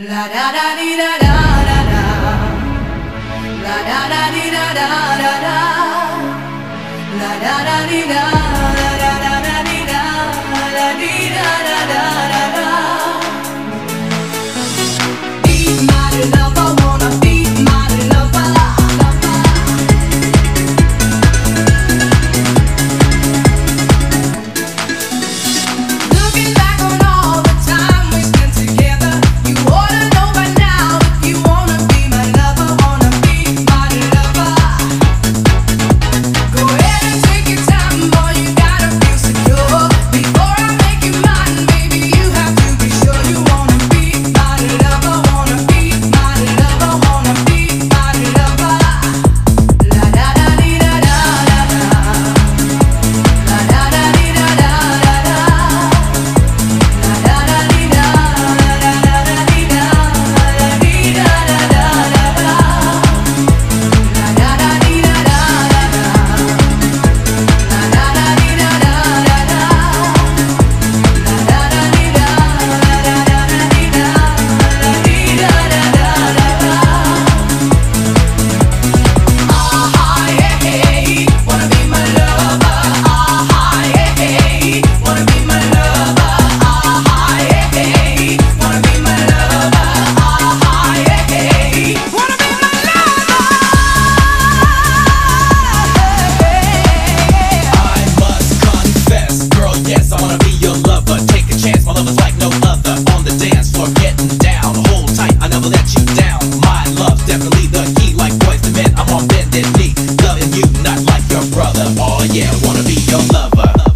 La da da di da da da da. La da da di da da da da. La da da di da. never let you down. My love's definitely the key. Like poison men, I'm on bended knee. Loving you not like your brother. Oh yeah, wanna be your lover.